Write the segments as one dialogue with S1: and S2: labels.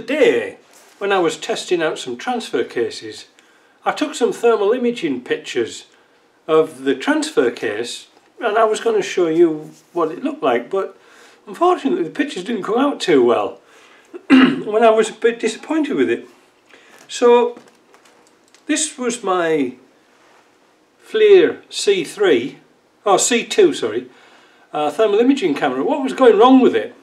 S1: day when I was testing out some transfer cases I took some thermal imaging pictures of the transfer case and I was going to show you what it looked like but unfortunately the pictures didn't come out too well when I was a bit disappointed with it. So this was my FLIR C3 oh C2 sorry uh, thermal imaging camera. What was going wrong with it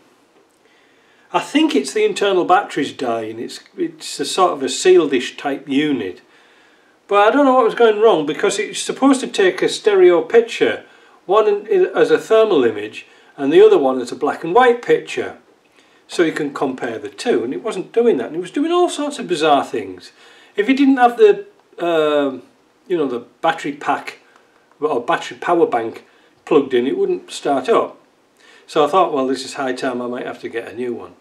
S1: I think it's the internal batteries dying it's it's a sort of a sealedish type unit but I don't know what was going wrong because it's supposed to take a stereo picture, one as a thermal image and the other one as a black and white picture. So you can compare the two and it wasn't doing that and it was doing all sorts of bizarre things. If it didn't have the, uh, you know, the battery pack or battery power bank plugged in it wouldn't start up. So I thought well this is high time I might have to get a new one.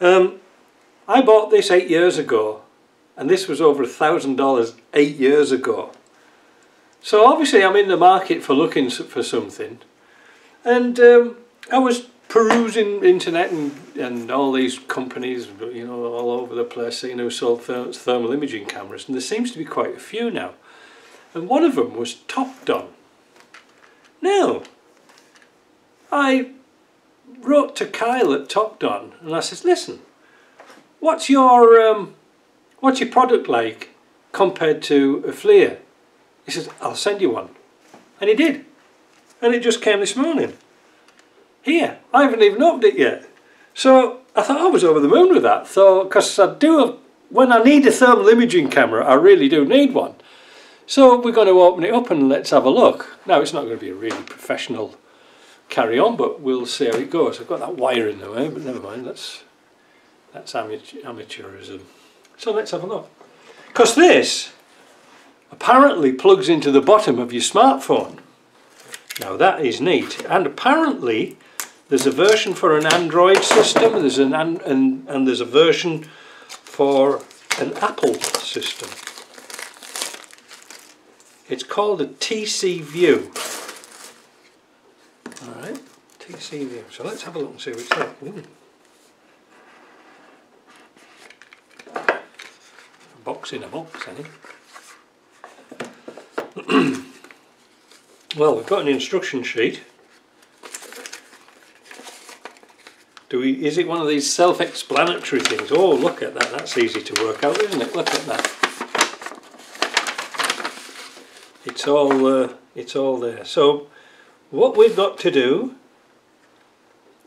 S1: Um, I bought this eight years ago and this was over a thousand dollars eight years ago. So obviously I'm in the market for looking for something. And um, I was perusing internet and, and all these companies you know all over the place you know sold thermal imaging cameras and there seems to be quite a few now. And one of them was Topdon now I wrote to Kyle at Topdon and I says listen what's your um, what's your product like compared to a FLIR? He says, I'll send you one. And he did. And it just came this morning. Here, I haven't even opened it yet. So I thought I was over the moon with that. So, because I do, when I need a thermal imaging camera, I really do need one. So we're going to open it up and let's have a look. Now it's not going to be a really professional carry on, but we'll see how it goes. I've got that wire in the way, but never mind, that's, that's amateurism. So let's have a look. Because this apparently plugs into the bottom of your smartphone. Now that is neat. And apparently there's a version for an Android system there's an, and, and there's a version for an Apple system. It's called a TC View. TC View. So let's have a look and see what it's like. Ooh. box in a box, think. well, we've got an instruction sheet. Do we, is it one of these self-explanatory things? Oh, look at that. That's easy to work out, isn't it? Look at that. It's all, uh, it's all there. So, what we've got to do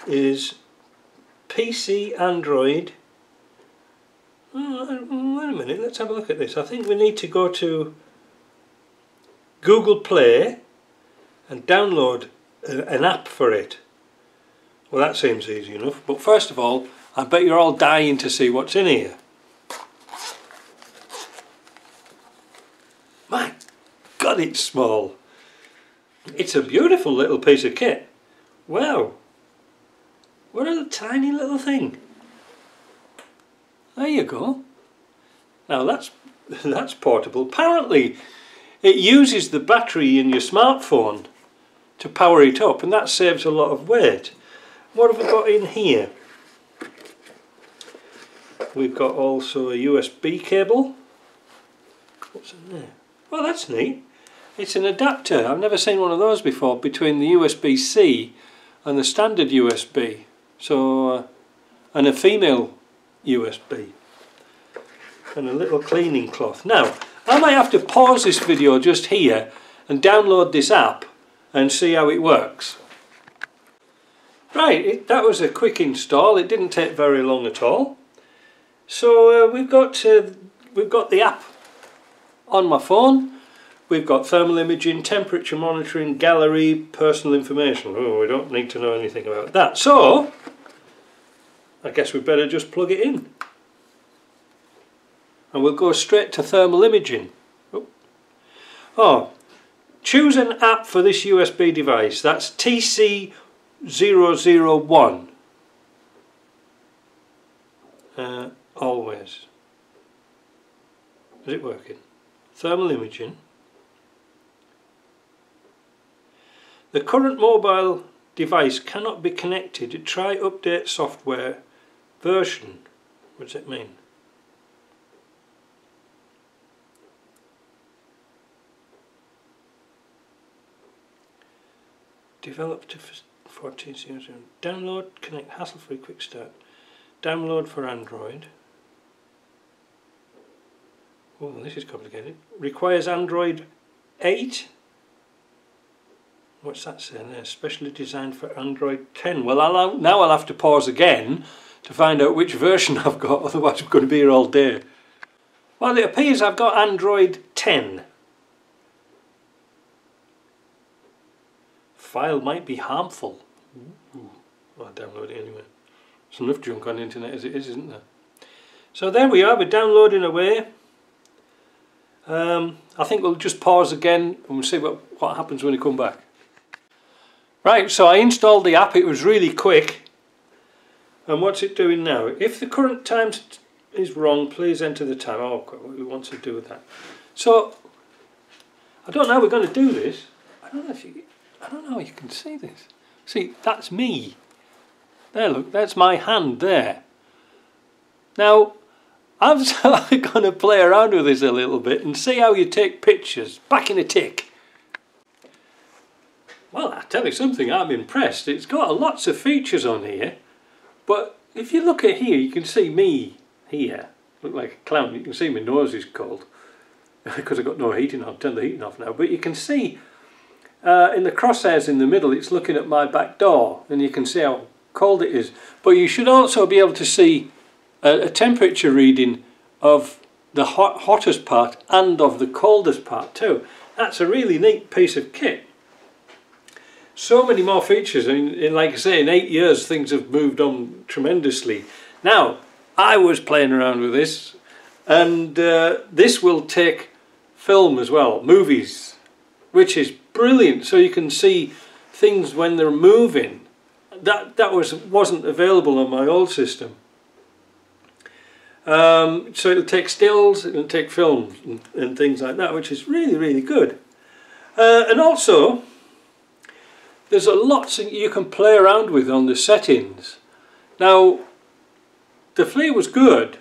S1: is PC Android Oh, wait a minute, let's have a look at this. I think we need to go to Google Play and download an app for it. Well, that seems easy enough. But first of all, I bet you're all dying to see what's in here. My God, it's small. It's a beautiful little piece of kit. Wow. What a tiny little thing. There you go. Now that's that's portable. Apparently it uses the battery in your smartphone to power it up and that saves a lot of weight. What have we got in here? We've got also a USB cable. What's in there? Well that's neat. It's an adapter. I've never seen one of those before between the USB-C and the standard USB. So, uh, and a female USB and a little cleaning cloth. Now, I might have to pause this video just here and download this app and see how it works. Right, it, that was a quick install. It didn't take very long at all. So uh, we've got uh, we've got the app on my phone. We've got thermal imaging, temperature monitoring, gallery, personal information. Oh, we don't need to know anything about that. So I guess we'd better just plug it in. And we'll go straight to thermal imaging. Oh. oh, choose an app for this USB device. That's TC001. Uh, always. Is it working? Thermal imaging. The current mobile device cannot be connected. Try update software version What does it mean? Develop to 14 Download, connect, hassle-free quick start. Download for Android. Oh, this is complicated. Requires Android 8. What's that saying there? Specially designed for Android 10. Well, I'll, now I'll have to pause again to find out which version I've got, otherwise I'm going to be here all day. Well, it appears I've got Android 10. File might be harmful. Ooh, I'll download it anyway. There's enough junk on the internet as it is, isn't there? So there we are, we're downloading away. Um, I think we'll just pause again and we'll see what, what happens when we come back. Right, so I installed the app, it was really quick. And what's it doing now? If the current time is wrong, please enter the time. Oh, what we want to do with that. So, I don't know how we're going to do this. I don't know if you, I don't know you can see this. See, that's me. There, look, that's my hand there. Now, I'm going to play around with this a little bit and see how you take pictures. Back in a tick. Well, I tell you something, I'm impressed. It's got lots of features on here, but if you look at here, you can see me here. Look like a clown. You can see my nose is cold because I've got no heating on. Turn the heating off now. But you can see uh, in the crosshairs in the middle, it's looking at my back door, and you can see how cold it is. But you should also be able to see a, a temperature reading of the hot, hottest part and of the coldest part too. That's a really neat piece of kit. So many more features, I mean, in, like I say, in eight years things have moved on tremendously. Now, I was playing around with this, and uh, this will take film as well, movies, which is brilliant. So you can see things when they're moving. That that was wasn't available on my old system. Um, so it'll take stills, it'll take films and, and, things like that, which is really, really good. Uh, and also, there's a lot you can play around with on the settings. Now, the FLIR was good,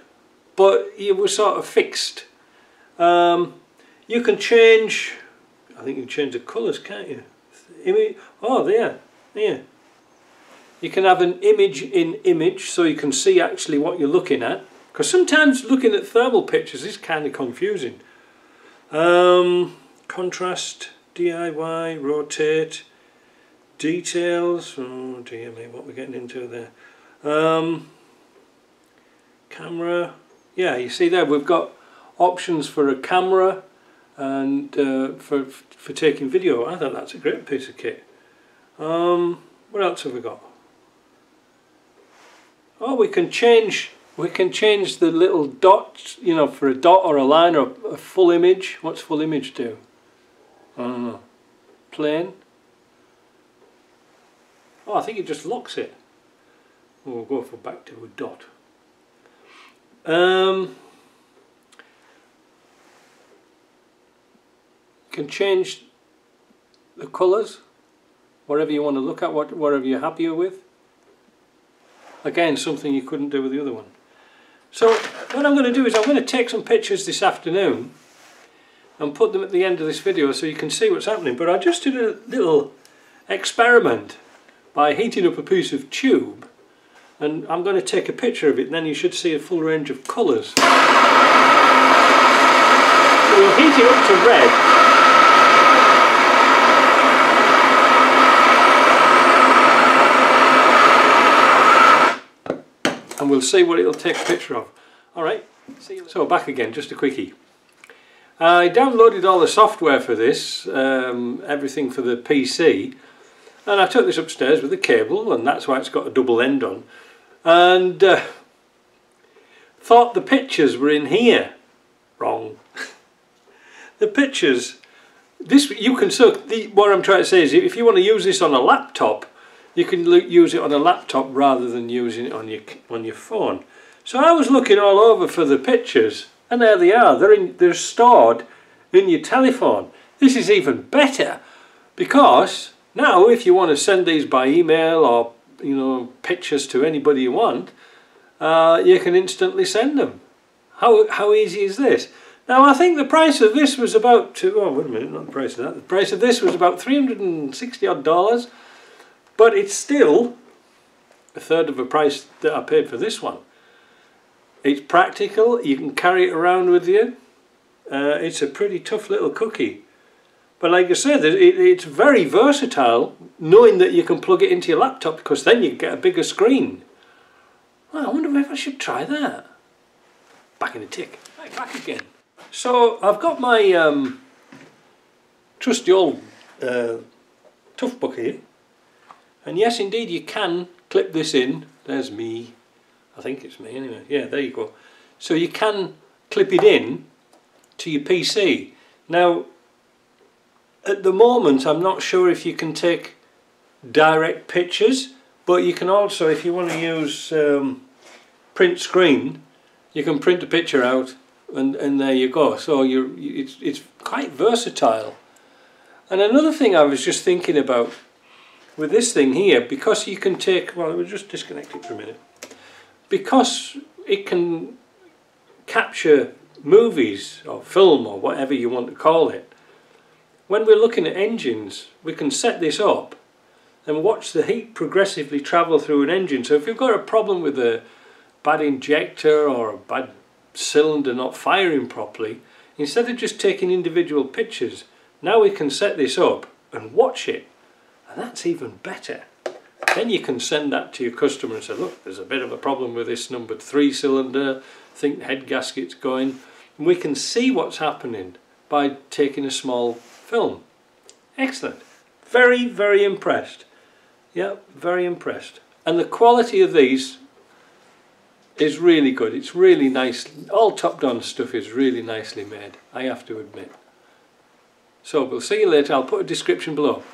S1: but it was sort of fixed. Um, you can change, I think you can change the colours, can't you? Oh, there, there. You can have an image in image, so you can see actually what you're looking at. Because sometimes looking at thermal pictures is kind of confusing. Um, contrast, DIY, rotate, details. Oh dear me, what we're getting into there. Um, camera. Yeah, you see there we've got options for a camera and uh, for for taking video. I thought that's a great piece of kit. Um, what else have we got? Oh, we can change we can change the little dots, you know, for a dot or a line or a full image. What's full image do? I don't know. Plain. Oh, I think it just locks it. We'll go for back to a dot. Um, can change the colours, whatever you want to look at, whatever you're happier with. Again, something you couldn't do with the other one. So what I'm going to do is I'm going to take some pictures this afternoon and put them at the end of this video so you can see what's happening. But I just did a little experiment by heating up a piece of tube and I'm going to take a picture of it and then you should see a full range of colours. So we'll heat it up to red and we'll see what it'll take a picture of. Alright, so back again, just a quickie. I downloaded all the software for this, um, everything for the PC, and I took this upstairs with a cable, and that's why it's got a double end on, and uh, thought the pictures were in here. Wrong. the pictures, this you can, so the, what I'm trying to say is if you want to use this on a laptop, you can use it on a laptop rather than using it on your on your phone. So I was looking all over for the pictures, and there they are. They're in, they're stored in your telephone. This is even better because now if you want to send these by email or you know pictures to anybody you want, uh, you can instantly send them. How, how easy is this? Now I think the price of this was about, two, oh wait a minute, not the price of that, the price of this was about 360 odd dollars, but it's still a third of the price that I paid for this one. It's practical, you can carry it around with you, uh, it's a pretty tough little cookie. But like I said, it, it's very versatile, knowing that you can plug it into your laptop because then you get a bigger screen. Well, I wonder if I should try that. Back in the tick. Right, back again. So I've got my um, trusty old uh, Toughbook here. And yes, indeed, you can clip this in. There's me. I think it's me anyway. Yeah, there you go. So you can clip it in to your PC. Now, at the moment I'm not sure if you can take direct pictures but you can also if you want to use um, print screen you can print a picture out and, and there you go. So you're it's, it's quite versatile. And another thing I was just thinking about with this thing here because you can take well we'll just disconnect it for a minute. Because it can capture movies or film or whatever you want to call it when we're looking at engines, we can set this up and watch the heat progressively travel through an engine. So if you've got a problem with a bad injector or a bad cylinder not firing properly, instead of just taking individual pictures, now we can set this up and watch it. And that's even better. Then you can send that to your customer and say, look, there's a bit of a problem with this number three cylinder, I think the head gasket's going. And we can see what's happening by taking a small film. Excellent. Very, very impressed. Yeah, very impressed. And the quality of these is really good. It's really nice. All Topdon stuff is really nicely made, I have to admit. So we'll see you later. I'll put a description below.